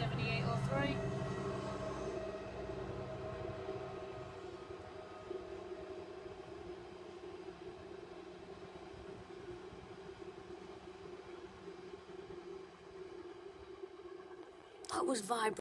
7803. That was vibrant.